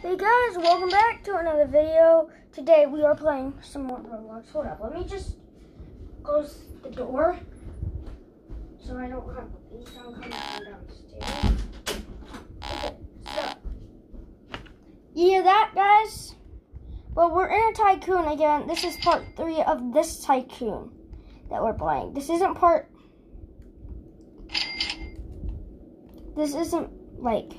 Hey guys, welcome back to another video. Today we are playing some more Roblox. Hold up, let me just close the door so I don't have sound coming from downstairs. Okay, so hear that, guys? Well, we're in a tycoon again. This is part three of this tycoon that we're playing. This isn't part. This isn't like.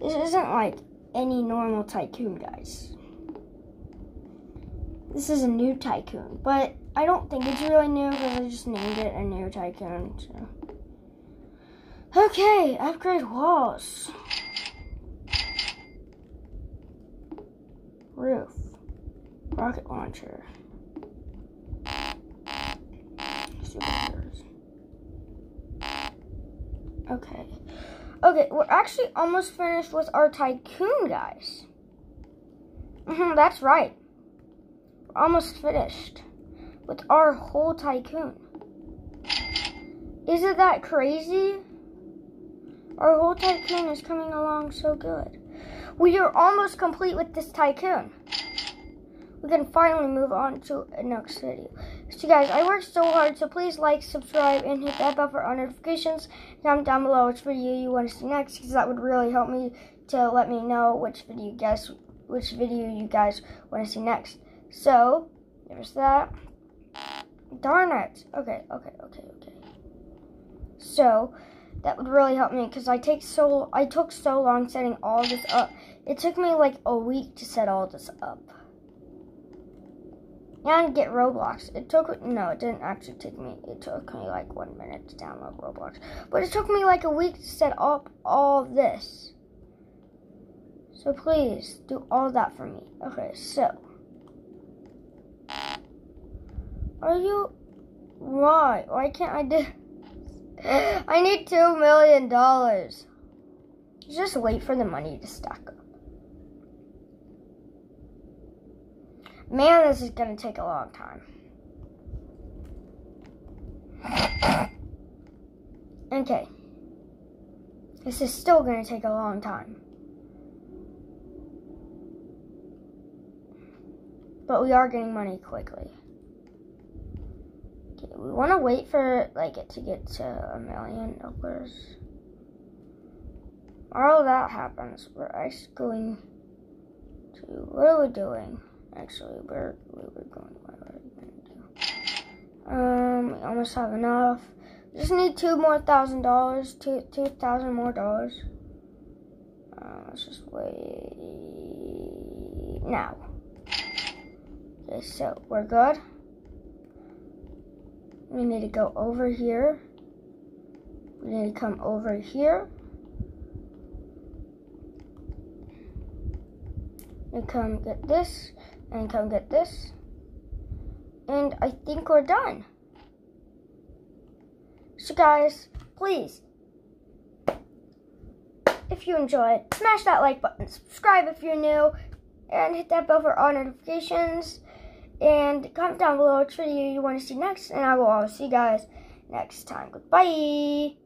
This isn't like any normal tycoon, guys. This is a new tycoon, but I don't think it's really new because I just named it a new tycoon. So. Okay, upgrade walls. Roof. Rocket launcher. Superheroes. Okay. Okay, we're actually almost finished with our tycoon, guys. Mm-hmm, that's right. We're almost finished with our whole tycoon. Isn't that crazy? Our whole tycoon is coming along so good. We are almost complete with this tycoon. We can finally move on to the next video. So guys, I worked so hard, so please like, subscribe, and hit that bell for all notifications. Comment down below which video you want to see next, because that would really help me to let me know which video you guys, which video you guys want to see next. So, there's that. Darn it. Okay, okay, okay, okay. So, that would really help me because I take so I took so long setting all this up. It took me like a week to set all this up and get Roblox. It took, no, it didn't actually take me, it took me like one minute to download Roblox. But it took me like a week to set up all this. So please, do all that for me. Okay, so. Are you, why? Why can't I do, I need two million dollars. Just wait for the money to stack up. Man, this is going to take a long time. Okay. This is still going to take a long time. But we are getting money quickly. Okay, we want to wait for like it to get to a million dollars. All that happens, we're actually going to, what are we doing? Actually, where we were going, what are we to do? Um, we almost have enough. Just need two more thousand dollars, two two thousand more dollars. Uh, let's just wait now. Okay, so we're good. We need to go over here. We need to come over here. And come get this and come get this. And I think we're done. So guys, please, if you enjoyed, smash that like button, subscribe if you're new, and hit that bell for all notifications. And comment down below which video you want to see next, and I will see you guys next time. Goodbye.